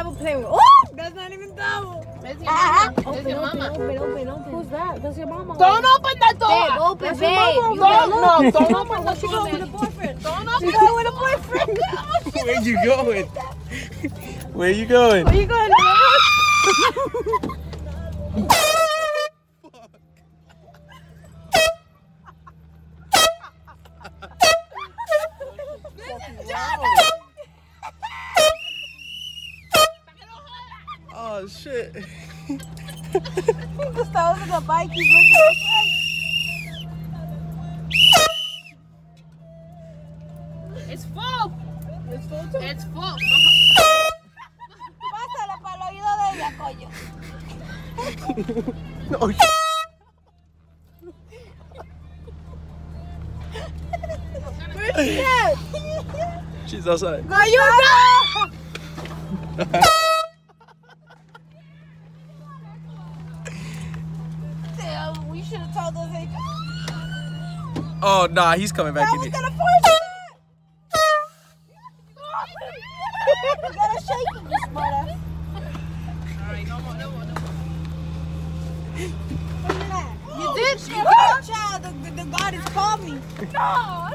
Tabo playing with. ¡Oh! oh, that's not even Tabo. That's your ah, mama. Ah, that's ah. your mama. Open, open, open. Who's that? That's your mama. Don't open the door. Babe, open, babe. You Don't, gotta look. no, don't open the She going with a boyfriend. Don't open She going with a boyfriend. Oh, Where you going? Where you going? Where you going? Oh shit. Gustavo's in the bike. He's looking It's full. It's full too. It's full. Pásala para el oído de ella, coño. Oh shit. Where's she at? She's outside. Are you done? Should have told us. Hey, Oh nah, he's coming back I in was here. gonna force it. you gotta shake him, you smart. Alright, no more, no more, no more. You did? Child, the, the, the God has called me. No,